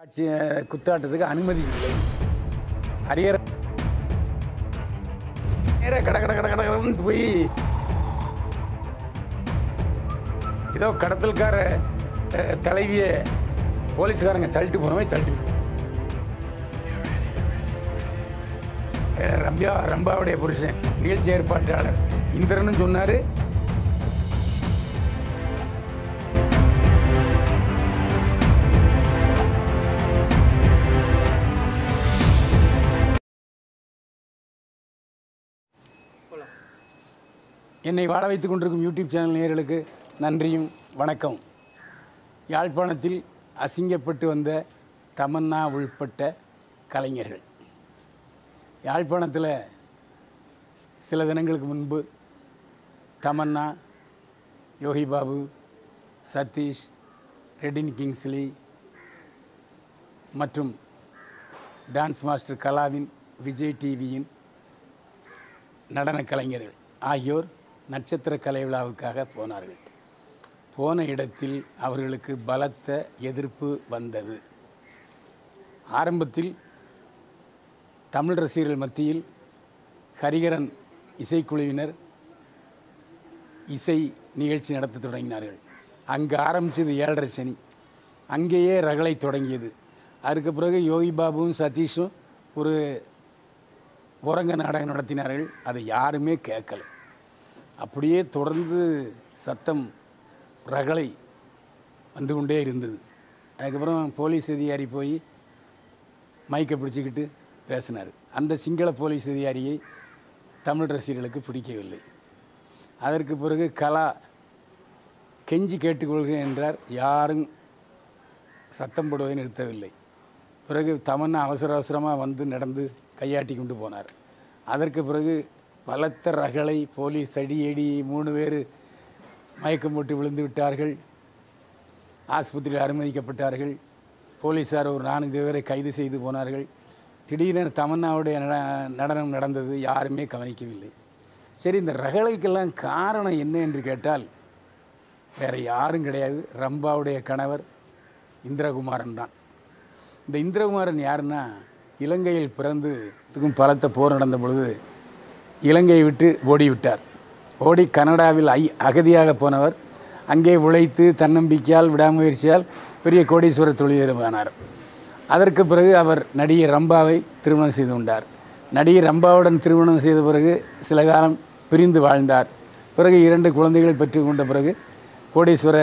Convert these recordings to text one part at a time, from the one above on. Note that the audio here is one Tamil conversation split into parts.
குத்தாட்டத்துக்கு அனுமதி இல்லை. ஹரியர கட கட கட கட கடன்னு போய். ஏதோ கடத்தல்கார தலைவியை போலீஸ்காரங்க தள்ளிட்டு போன தள்ளிட்டு ரம்யா ரம்பாவுடைய புருஷன் நிகழ்ச்சி ஏற்பாட்டாளர் இந்திரனும் சொன்னார் என்னை வாழ வைத்துக் கொண்டிருக்கும் யூடியூப் சேனல் நேயர்களுக்கு நன்றியும் வணக்கம். யாழ்ப்பாணத்தில் அசிங்கப்பட்டு வந்த தமன்னா உள்பட்ட கலைஞர்கள். யாழ்ப்பாணத்தில் சில தினங்களுக்கு முன்பு தமன்னா யோகி பாபு சதீஷ் ரெடின் கிங்ஸ்லி மற்றும் டான்ஸ் மாஸ்டர் கலாவின் விஜய் டிவியின் நடன கலைஞர்கள் ஆகியோர் நட்சத்திர கலை விழாவுக்காக போனார்கள். போன இடத்தில் அவர்களுக்கு பலத்த எதிர்ப்பு வந்தது. ஆரம்பத்தில் தமிழ் ரசிகர்கள் மத்தியில் ஹரிகரன் இசைக்குழுவினர் இசை நிகழ்ச்சி நடத்த தொடங்கினார்கள். அங்கே ஆரம்பித்தது ஏழரை சனி. அங்கேயே ரகளை தொடங்கியது. அதுக்கு பிறகு யோகி பாபுவும் சதீஷும் ஒரு உறங்க நாடகம் நடத்தினார்கள். அதை யாருமே கேட்கல. அப்படியே தொடர்ந்து சத்தம் ரகளை வந்து கொண்டே இருந்தது. அதுக்கப்புறம் போலீஸ் அதிகாரி போய் மைக்கை பிடிச்சிக்கிட்டு பேசினார். அந்த சிங்கள போலீஸ் அதிகாரியை தமிழ் ரசிகர்களுக்கு பிடிக்கவில்லை. அதற்கு பிறகு கலா கெஞ்சி கேட்டுக்கொள்கிறேன் என்றார். யாரும் சத்தம் போடுவதை நிறுத்தவில்லை. பிறகு தமன்னா அவசர அவசரமாக வந்து நடந்து கையாட்டி கொண்டு போனார். அதற்கு பிறகு பலத்த ரகளை போலீஸ் தடியடி மூணு பேர் மயக்கம் போட்டு விழுந்து விட்டார்கள். ஆஸ்பத்திரியில் அனுமதிக்கப்பட்டார்கள். போலீஸார் ஒரு நான்கு பேரை கைது செய்து போனார்கள். திடீரென தமன்னாவுடைய நடனம் நடந்தது. யாருமே கவனிக்கவில்லை. சரி இந்த ரகளைக்கெல்லாம் காரணம் என்ன என்று கேட்டால் வேறு யாரும் கிடையாது. ரம்பாவுடைய கணவர் இந்திரகுமாரன் தான். இந்த இந்திரகுமாரன் யாருன்னா இலங்கையில் பிறந்து இதுக்கும் பலத்த போர் நடந்த பொழுது இலங்கையை விட்டு ஓடிவிட்டார். ஓடி கனடாவில் ஐ அகதியாக போனவர். அங்கே உழைத்து தன்னம்பிக்கையால் விடாமுயற்சியால் பெரிய கோடீஸ்வர தொழிலதிபரானார் அதற்கு பிறகு அவர் நடிகை ரம்பாவை திருமணம் செய்து கொண்டார். நடிகை ரம்பாவுடன் திருமணம் செய்த பிறகு சில காலம் பிரிந்து வாழ்ந்தார். பிறகு இரண்டு குழந்தைகள் பெற்றுக்கொண்ட பிறகு கோடீஸ்வர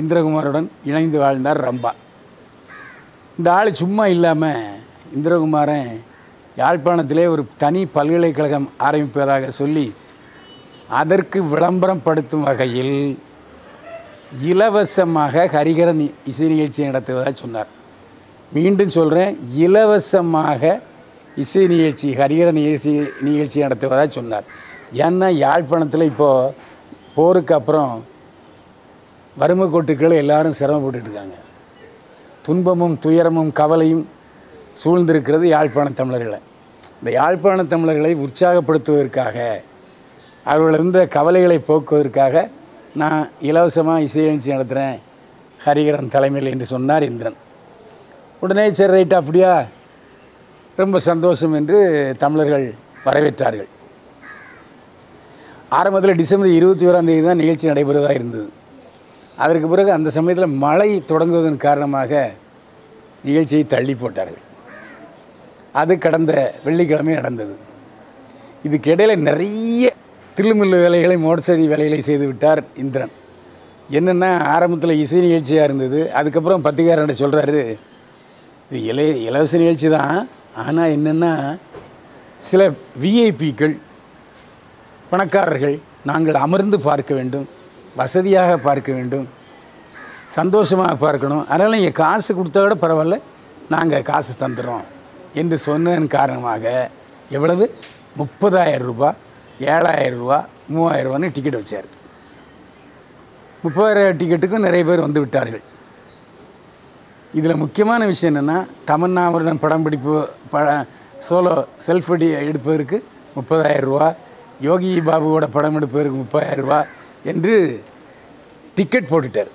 இந்திரகுமாருடன் இணைந்து வாழ்ந்தார் ரம்பா. இந்த ஆள் சும்மா இல்லாமல் இந்திரகுமாரன் யாழ்ப்பாணத்திலே ஒரு தனி பல்கலைக்கழகம் ஆரம்பிப்பதாக சொல்லி அதற்கு விளம்பரம் படுத்தும் வகையில் இலவசமாக ஹரிகரன் இசை நிகழ்ச்சி நடத்துவதாக சொன்னார். மீண்டும் சொல்கிறேன் இலவசமாக இசை நிகழ்ச்சி ஹரிகரன் இசை நிகழ்ச்சி நடத்துவதாக சொன்னார். ஏன்னா யாழ்ப்பாணத்தில் இப்போது போருக்கு அப்புறம் வறுமை கோட்டுக்கள் எல்லாரும் சிரமப்பட்டுட்டு இருக்காங்க. துன்பமும் துயரமும் கவலையும் சூழ்ந்திருக்கிறது யாழ்ப்பாண தமிழர்களை. இந்த யாழ்ப்பாண தமிழர்களை உற்சாகப்படுத்துவதற்காக அவர்கள் இருந்த கவலைகளை போக்குவதற்காக நான் இலவசமாக இசை நிகழ்ச்சி நடத்துகிறேன் ஹரிகரன் தலைமையில் என்று சொன்னார் இந்திரன். உடனே சரி ரைட் அப்படியா? ரொம்ப சந்தோஷம் என்று தமிழர்கள் வரவேற்றார்கள். ஆரம்பத்தில் டிசம்பர் இருபத்தி ஓராம் தேதி தான் நிகழ்ச்சி நடைபெறுவதாக இருந்தது. அதற்கு பிறகு அந்த சமயத்தில் மழை தொடங்குவதன் காரணமாக நிகழ்ச்சியை தள்ளி போட்டார்கள். அது கடந்த வெள்ளிக்கிழமை நடந்தது. இதுக்கு இடையில் நிறைய தில்லுமுல்லு வேலைகளை மோட்சரி வேலைகளை செய்து விட்டார் இந்திரன். என்னென்னா ஆரம்பத்தில் இசை நிகழ்ச்சியாக இருந்தது. அதுக்கப்புறம் பத்திரிகாரன் சொல்கிறாரு இது இல இலவச நிகழ்ச்சி தான். ஆனால் என்னென்னா சில விஐபிக்கள் பணக்காரர்கள் நாங்கள் அமர்ந்து பார்க்க வேண்டும் வசதியாக பார்க்க வேண்டும் சந்தோஷமாக பார்க்கணும். அதனால் நீங்கள் காசு கொடுத்தா கூட பரவாயில்ல நாங்கள் காசு தந்துடுறோம் என்று சொன்னதன் காரணமாக எவ்வளவு? முப்பதாயிரம் ரூபா ஏழாயிரம் ரூபா மூவாயிரம் ரூபான்னு டிக்கெட் வச்சார். முப்பதாயிரம் டிக்கெட்டுக்கும் நிறைய பேர் வந்து விட்டார்கள். இதில் முக்கியமான விஷயம் என்னென்னா தமன்னா படம் பிடிப்பு ப சோலோ செல்ஃப் அடி எடுப்பதற்கு முப்பதாயிரம் ரூபா யோகி பாபுவோட படம் எடுப்பதற்கு முப்பதாயிரம் ரூபா என்று டிக்கெட் போட்டுட்டார்.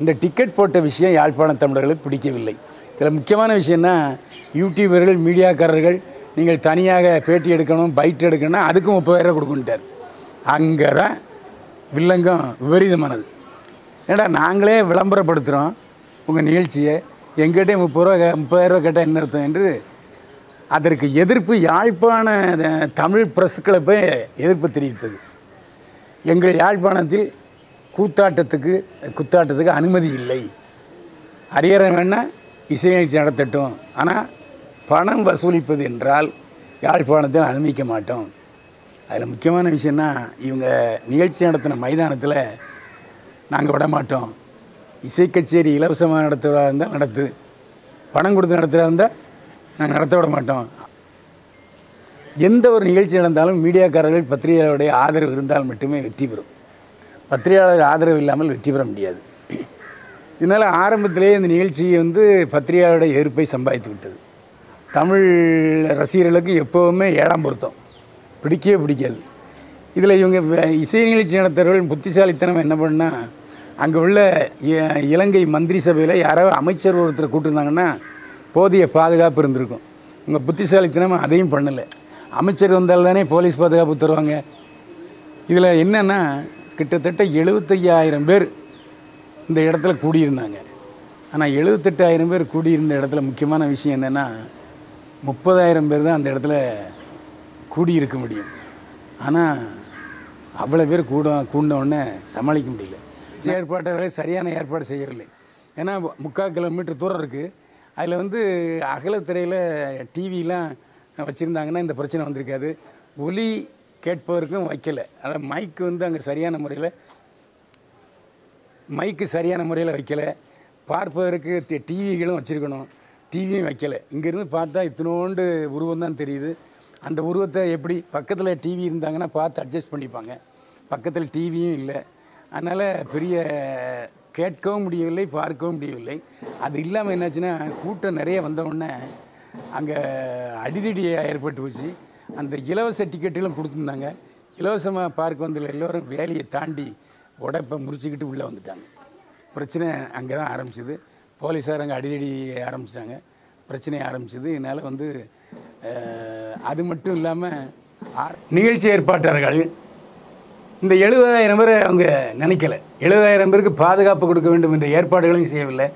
இந்த டிக்கெட் போட்ட விஷயம் யாழ்ப்பாண தமிழர்களுக்கு பிடிக்கவில்லை. இதில் முக்கியமான விஷயம்னா யூடியூபர்கள் மீடியாக்காரர்கள் நீங்கள் தனியாக பேட்டி எடுக்கணும் பைட் எடுக்கணும் அதுக்கும் முப்பதாயிரம் கொடுக்குன்ட்டார் அங்கே தான் வில்லங்கம் விபரீதமானது. ஏடா நாங்களே விளம்பரப்படுத்துகிறோம் உங்கள் நிகழ்ச்சியை. எங்கிட்டே முப்பது ரூபா கே- கேட்டால் என்ன அர்த்தம் என்று அதற்கு எதிர்ப்பு யாழ்ப்பாண தமிழ் பிரஸ் போய் எதிர்ப்பு தெரிவித்தது. எங்கள் யாழ்ப்பாணத்தில் கூத்தாட்டத்துக்கு குத்தாட்டத்துக்கு அனுமதி இல்லை. ஹரிஹரன் வேணால் இசை நிகழ்ச்சி நடத்தட்டும். ஆனால் பணம் வசூலிப்பது என்றால் யாழ்ப்பாணத்தில் அனுமதிக்க மாட்டோம். அதில் முக்கியமான விஷயம்னா இவங்க நிகழ்ச்சி நடத்தின மைதானத்தில் நாங்கள் விட மாட்டோம். இசை கச்சேரி இலவசமாக நடத்துகிறதா இருந்தால் நடத்து பணம் கொடுத்து நடத்துகிறதா இருந்தால் நாங்கள் நடத்த விட மாட்டோம். எந்த ஒரு நிகழ்ச்சி நடந்தாலும் மீடியாக்காரர்கள் பத்திரிகையாளருடைய ஆதரவு இருந்தால் மட்டுமே வெற்றி பெறும். பத்திரிகையாளர் ஆதரவு இல்லாமல் வெற்றி பெற முடியாது. இதனால் ஆரம்பத்திலே இந்த நிகழ்ச்சி வந்து பத்திரிகையோட எதிர்ப்பை சம்பாதித்து விட்டது. தமிழ் ரசிகர்களுக்கு எப்போவுமே ஏழாம் பொருத்தம். பிடிக்கவே பிடிக்காது. இதில் இவங்க இசை நிகழ்ச்சி நடத்துகிறவர்கள் புத்திசாலித்தனம் என்ன பண்ணால் அங்கே உள்ள இ- இலங்கை மந்திரி சபையில் யாராவது அமைச்சர் ஒருத்தர் கூட்டிருந்தாங்கன்னா போதிய பாதுகாப்பு இருந்திருக்கும். இவங்க புத்திசாலித்தனம் அதையும் பண்ணலை. அமைச்சர் வந்தால் தானே போலீஸ் பாதுகாப்பு தருவாங்க. இதில் என்னென்னா கிட்டத்தட்ட எழுபத்தையாயிரம் பேர் இந்த இடத்துல கூடியிருந்தாங்க. ஆனால் எழுபத்தெட்டாயிரம் பேர் கூடியிருந்த இடத்துல முக்கியமான விஷயம் என்னென்னா முப்பதாயிரம் பேர் தான் அந்த இடத்துல கூடியிருக்க முடியும். ஆனால் அவ்வளோ பேர் கூட கூண்டவுடனே சமாளிக்க முடியல. ஏற்பாட்டாளர்கள் சரியான ஏற்பாடு செய்யவில்லை. ஏன்னா முக்கால் கிலோமீட்டர் தூரம் இருக்குது அதில் வந்து அகலத்திரையில் டிவிலாம் வச்சுருந்தாங்கன்னா இந்த பிரச்சனை வந்திருக்காது. ஒலி கேட்பவருக்கும் வைக்கலை. அதான் மைக்கு வந்து அங்கே சரியான முறையில் மைக்கு சரியான முறையில் வைக்கலை. பார்ப்பதற்கு டிவிகளும் வச்சுருக்கணும். டிவியும் வைக்கலை. இங்கேருந்து பார்த்தா இத்தினோண்டு உருவம் தான் தெரியுது. அந்த உருவத்தை எப்படி பக்கத்தில் டிவி இருந்தாங்கன்னா பார்த்து அட்ஜஸ்ட் பண்ணிப்பாங்க. பக்கத்தில் டிவியும் இல்லை. அதனால் பெரிய கேட்கவும் முடியவில்லை பார்க்கவும் முடியவில்லை. அது இல்லாமல் என்னாச்சுன்னா கூட்டம் நிறைய வந்தவுடனே அங்கே அடிதடியாக ஏற்பட்டு போச்சு. அந்த இலவச டிக்கெட்டுகளும் கொடுத்துருந்தாங்க. இலவசமாக பார்க்க வந்துள்ள எல்லோரும் வேலையை தாண்டி உடப்பை முடிச்சுக்கிட்டு உள்ளே வந்துட்டாங்க. பிரச்சனை அங்கே தான் ஆரம்பிச்சது. போலீஸார் அங்கே அடிதடி ஆரம்பிச்சிட்டாங்க. பிரச்சனை ஆரம்பிச்சது. இதனால் வந்து அது மட்டும் இல்லாமல் நிகழ்ச்சி ஏற்பாட்டாளர்கள் இந்த எழுபதாயிரம் பேரை அவங்க நினைக்கல. எழுபதாயிரம் பேருக்கு பாதுகாப்பு கொடுக்க வேண்டும் என்ற ஏற்பாடுகளையும் செய்யவில்லை.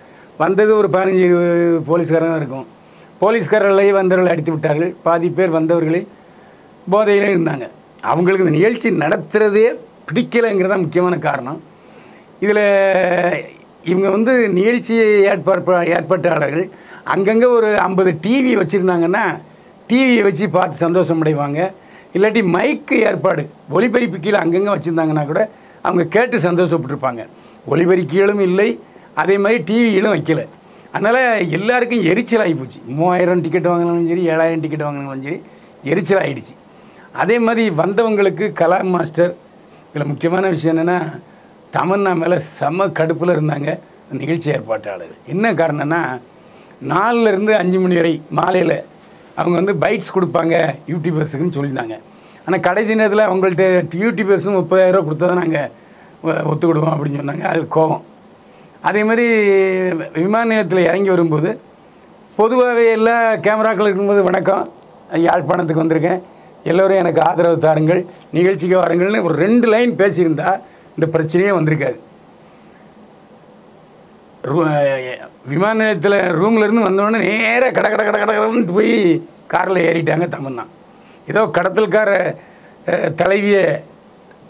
வந்தது ஒரு பதினஞ்சு போலீஸ்காரங்க இருக்கும். போலீஸ்காரர்களையும் வந்தவர்களை அடித்து விட்டார்கள். பாதி பேர் வந்தவர்களில் போதையிலே இருந்தாங்க. அவங்களுக்கு இந்த நிகழ்ச்சி நடத்துகிறதே பிடிக்கலைங்கிறது தான் முக்கியமான காரணம். இதில் இவங்க வந்து நிகழ்ச்சி ஏற்பாடு ஏற்பாட்டாளர்கள் அங்கங்கே ஒரு ஐம்பது டிவி வச்சுருந்தாங்கன்னா டிவியை வச்சு பார்த்து சந்தோஷம் அடைவாங்க இல்லாட்டி மைக்கு ஏற்பாடு ஒலிபெருப்பு கீழே அங்கங்கே வச்சுருந்தாங்கன்னா கூட அவங்க கேட்டு சந்தோஷப்பட்டிருப்பாங்க. ஒலிபெருக்கிகளும் இல்லை அதே மாதிரி டிவியிலும் வைக்கல. அதனால் எல்லாருக்கும் எரிச்சல் ஆகி போச்சு. மூவாயிரம் டிக்கெட் வாங்கினாலும் சரி ஏழாயிரம் டிக்கெட் வாங்கினாலும் சரி எரிச்சல் ஆகிடுச்சு அதே மாதிரி வந்தவங்களுக்கு கலாம் மாஸ்டர் இதில் முக்கியமான விஷயம் என்னென்னா தமன்னா மேலே செம கடுப்பில் இருந்தாங்க நிகழ்ச்சி ஏற்பாட்டாளர் என்ன காரணம்னா நாலுலேருந்து அஞ்சு மணி வரை மாலையில் அவங்க வந்து பைட்ஸ் கொடுப்பாங்க யூடியூபர்ஸுக்குன்னு சொல்லியிருந்தாங்க. ஆனால் கடைசி நேரத்தில் அவங்கள்ட்ட யூடியூபர்ஸும் முப்பதாயிரரூவா கொடுத்தா தான் நாங்கள் ஒத்துக்கிடுவோம் அப்படின்னு சொன்னாங்க. அது கோபம். அதே மாதிரி விமான நிலையத்தில் இறங்கி வரும்போது பொதுவாகவே எல்லா கேமராக்கள் இருக்கும்போது வணக்கம் யாழ்ப்பாணத்துக்கு வந்திருக்கேன். எல்லோரும் எனக்கு ஆதரவு தாருங்கள் நிகழ்ச்சிக்கு வாருங்கள்னு ஒரு ரெண்டு லைன் பேசியிருந்தா இந்த பிரச்சனையே வந்திருக்காது. ரூ- விமான நிலையத்தில் ரூம்லேருந்து வந்தோடனே நேராக கட கட கட கட கடன்னு போய் காரில் ஏறிட்டாங்க தமன்னா ஏதோ கடத்தல்கார தலைவியை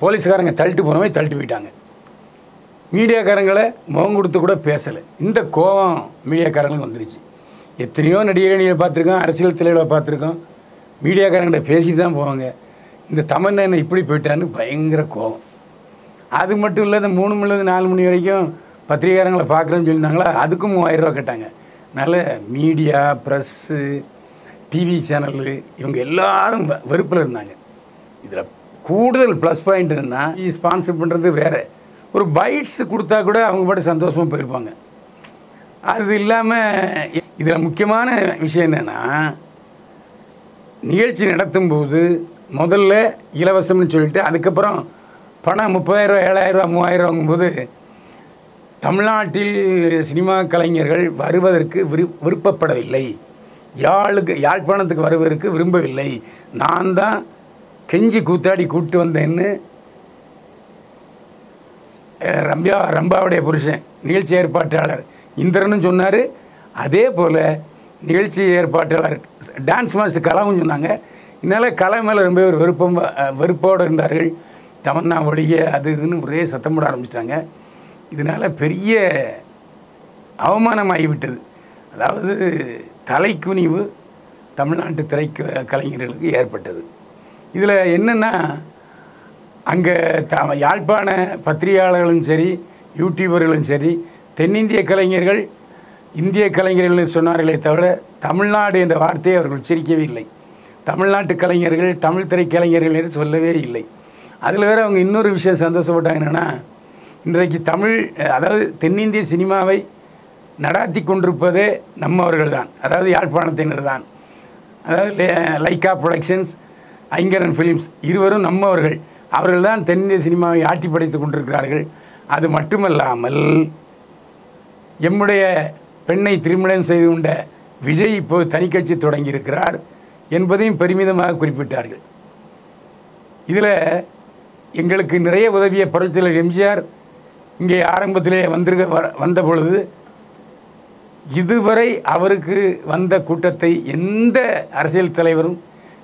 போலீஸ்காரங்க தள்ளிட்டு போனவே தள்ளிட்டு போயிட்டாங்க. மீடியாக்காரங்களை முகம் கொடுத்து கூட பேசலை. இந்த கோபம் மீடியாக்காரங்களுக்கு வந்துருச்சு. எத்தனையோ நடிகர்களை பார்த்துருக்கோம் அரசியல் தலைவர்களை பார்த்துருக்கோம். மீடியாக்காரங்கிட்ட பேசி தான் போவாங்க. இந்த தமன்னா என்ன இப்படி போயிட்டான்னு பயங்கர கோபம் அது மட்டும் இல்லை இந்த மூணு மணிலேருந்து நாலு மணி வரைக்கும் பத்திரிகாரங்களை பார்க்குறேன்னு சொல்லியிருந்தாங்களா? அதுக்கும் மூவாயிரம் ரூபா கேட்டாங்க. அதனால் மீடியா ப்ரெஸ்ஸு டிவி சேனலு இவங்க எல்லாரும் வெறுப்பில் இருந்தாங்க. இதில் கூடுதல் ப்ளஸ் பாயிண்ட் என்னன்னா ஸ்பான்சர் பண்ணுறது வேறு. ஒரு பைட்ஸ் கொடுத்தா கூட அவங்க பாட்டு சந்தோஷமாக போயிருப்பாங்க. அது இல்லாமல் இதில் முக்கியமான விஷயம் என்னென்னா நிகழ்ச்சி நடத்தும்போது முதல்ல இலவசம்னு சொல்லிட்டு அதுக்கப்புறம் பணம் முப்பதாயிரரூவா ஏழாயிரரூவா மூவாயிரரூவாங்கும்போது தமிழ்நாட்டில் சினிமா கலைஞர்கள் வருவதற்கு விரு விருப்பப்படவில்லை. யாழுக்கு யாழ்ப்பாணத்துக்கு வருவதற்கு விரும்பவில்லை. நான் தான் கெஞ்சி கூத்தாடி கூப்பிட்டு வந்தேன்னு ரம்யா ரம்பாவுடைய புருஷன் நிகழ்ச்சி ஏற்பாட்டாளர் இந்திரனும் சொன்னார். அதே போல் நிகழ்ச்சி ஏற்பாட்டாளர் டான்ஸ் மாஸ்டர் கலாவும் சொன்னாங்க. இதனால் கலை மேலே ரொம்ப ஒரு விருப்பம் வெறுப்போடு இருந்தார்கள். தமன்னா ஒழிய அது இதுன்னு ஒரே சத்தம் போட ஆரம்பிச்சிட்டாங்க. இதனால் பெரிய அவமானமாகிவிட்டது. அதாவது தலைக்குனிவு தமிழ்நாட்டு திரை கலைஞர்களுக்கு ஏற்பட்டது. இதில் என்னென்னா அங்கே த யாழ்ப்பாண பத்திரிகையாளர்களும் சரி யூடியூபர்களும் சரி தென்னிந்திய கலைஞர்கள் இந்திய கலைஞர்கள் சொன்னார்களே தவிர தமிழ்நாடு என்ற வார்த்தையை அவர்கள் உச்சரிக்கவே இல்லை. தமிழ்நாட்டு கலைஞர்கள் தமிழ் திரை கலைஞர்கள் என்று சொல்லவே இல்லை. அதில் வேறு அவங்க இன்னொரு விஷயம் சந்தோஷப்பட்டாங்க என்னென்னா இன்றைக்கு தமிழ் அதாவது தென்னிந்திய சினிமாவை நடாத்தி கொண்டிருப்பதே நம்மவர்கள் தான் அதாவது யாழ்ப்பாணத்தினர் தான். அதாவது லே- லைக்கா ப்ரொடக்ஷன்ஸ் ஐங்கரன் ஃபிலிம்ஸ் இருவரும் நம்மவர்கள் அவர்கள். தான் தென்னிந்திய சினிமாவை ஆட்டி படைத்துக் கொண்டிருக்கிறார்கள். அது மட்டுமல்லாமல் எம்முடைய பெண்ணை திருமணம் செய்து கொண்ட விஜய் இப்போது தனிக்கட்சி தொடங்கியிருக்கிறார் என்பதையும் பெருமிதமாக குறிப்பிட்டார்கள். இதில் எங்களுக்கு நிறைய உதவிய புரட்சியாளர் எம்ஜிஆர் இங்கே ஆரம்பத்திலே வந்திருக்க வர- வந்த பொழுது இதுவரை அவருக்கு வந்த கூட்டத்தை எந்த அரசியல் தலைவரும்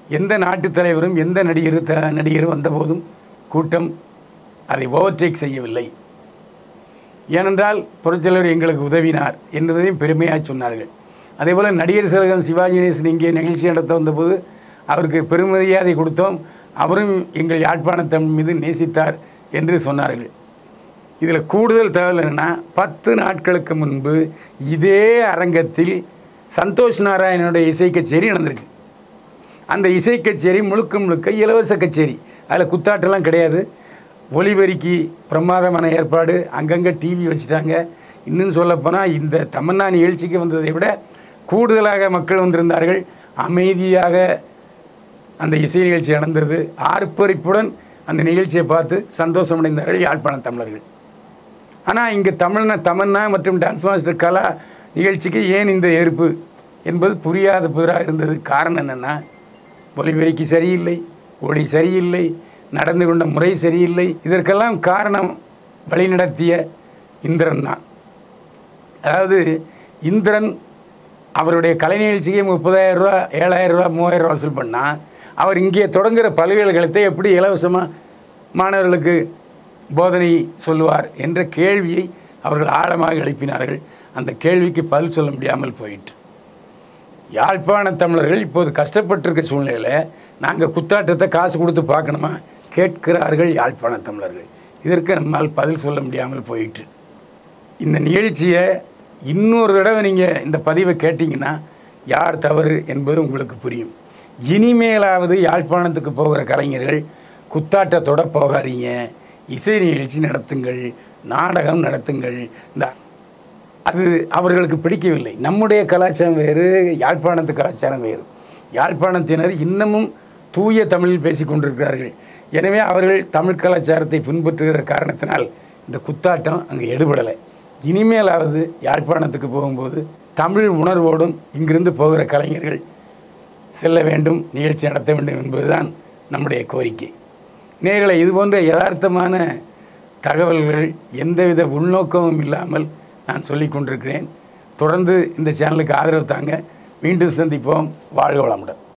எந்த நாட்டு தலைவரும் எந்த நடிகர் த நடிகரும் வந்தபோதும் கூட்டம் அதை ஓவர்டேக் செய்யவில்லை. ஏனென்றால் புரட்சியாளர் எங்களுக்கு உதவினார் என்பதையும் பெருமையாக சொன்னார்கள். அதேபோல் நடிகர் சலகம் சிவாஜி கணேசன் இங்கே நிகழ்ச்சி நடத்த வந்தபோது அவருக்கு பெருமரியாதை கொடுத்தோம். அவரும் எங்கள் யாழ்ப்பாணத்தம் மீது நேசித்தார் என்று சொன்னார்கள். இதில் கூடுதல் தகவல் என்னென்னா பத்து நாட்களுக்கு முன்பு இதே அரங்கத்தில் சந்தோஷ் நாராயணனுடைய இசை கச்சேரி நடந்திருக்கு. அந்த இசை கச்சேரி முழுக்க முழுக்க இலவச கச்சேரி. அதில் குத்தாட்டெல்லாம் கிடையாது. ஒளிபெருக்கி பிரமாதமான ஏற்பாடு அங்கங்கே டிவி வச்சுட்டாங்க. இன்னும் சொல்லப்போனால் இந்த தமன்னா நிகழ்ச்சிக்கு வந்ததை விட கூடுதலாக மக்கள் வந்திருந்தார்கள். அமைதியாக அந்த இசை நிகழ்ச்சி நடந்தது. ஆர்ப்பரிப்புடன் அந்த நிகழ்ச்சியை பார்த்து சந்தோஷமடைந்தார்கள் யாழ்ப்பாண தமிழர்கள். ஆனால் இங்கே தமிழன தமன்னா மற்றும் டான்ஸ் மாஸ்டர் கலா நிகழ்ச்சிக்கு ஏன் இந்த ஏற்பு என்பது புரியாத புதிராக இருந்தது. காரணம் என்னென்னா ஒலிபெருக்கி சரியில்லை ஒளி சரியில்லை நடந்து கொண்ட முறை சரியில்லை. இதற்கெல்லாம் காரணம் வழிநடத்திய இந்திரன் தான். அதாவது இந்திரன் அவருடைய கலை நிகழ்ச்சிக்கு முப்பதாயிரம் ரூபா ஏழாயிரம் ரூபா மூவாயிரம் ரூபா வசூல் பண்ணால் அவர் இங்கே தொடங்குகிற பல்கலைக்கழகத்தை எப்படி இலவசமாக மாணவர்களுக்கு போதனை சொல்லுவார் என்ற கேள்வியை அவர்கள் ஆழமாக எழுப்பினார்கள். அந்த கேள்விக்கு பதில் சொல்ல முடியாமல் போயிட்டு யாழ்ப்பாண தமிழர்கள் இப்போது கஷ்டப்பட்டிருக்க சூழ்நிலையில் நாங்கள் குத்தாட்டத்தை காசு கொடுத்து பார்க்கணுமா? கேட்கிறார்கள் யாழ்ப்பாண தமிழர்கள். இதற்கு நம்மால் பதில் சொல்ல முடியாமல் போயிட்டு இந்த நிகழ்ச்சியை இன்னொரு தடவை நீங்கள் இந்த பதிவை கேட்டிங்கன்னா யார் தவறு என்பது உங்களுக்கு புரியும். இனிமேலாவது யாழ்ப்பாணத்துக்கு போகிற கலைஞர்கள் குத்தாட்டத்தோட போகாதீங்க. இசை நிகழ்ச்சி நடத்துங்கள் நாடகம் நடத்துங்கள். இந்த அது அவர்களுக்கு பிடிக்கவில்லை. நம்முடைய கலாச்சாரம் வேறு யாழ்ப்பாணத்து கலாச்சாரம் வேறு. யாழ்ப்பாணத்தினர் இன்னமும் தூய தமிழில் பேசிக் கொண்டிருக்கிறார்கள். எனவே அவர்கள் தமிழ் கலாச்சாரத்தை பின்பற்றுகிற காரணத்தினால் இந்த குத்தாட்டம் அங்கே எடுபடலை. இனிமேலாவது யாழ்ப்பாணத்துக்கு போகும்போது தமிழ் உணர்வோடும் இங்கிருந்து போகிற கலைஞர்கள் செல்ல வேண்டும் நிகழ்ச்சி நடத்த வேண்டும் என்பதுதான் நம்முடைய கோரிக்கை. நேர்களை இதுபோன்ற யதார்த்தமான தகவல்கள் எந்தவித உள்நோக்கமும் இல்லாமல் நான் சொல்லி கொண்டிருக்கிறேன். தொடர்ந்து இந்த சேனலுக்கு ஆதரவு தாங்க. மீண்டும் சந்திப்போம். வாழ்க வளமுடன்.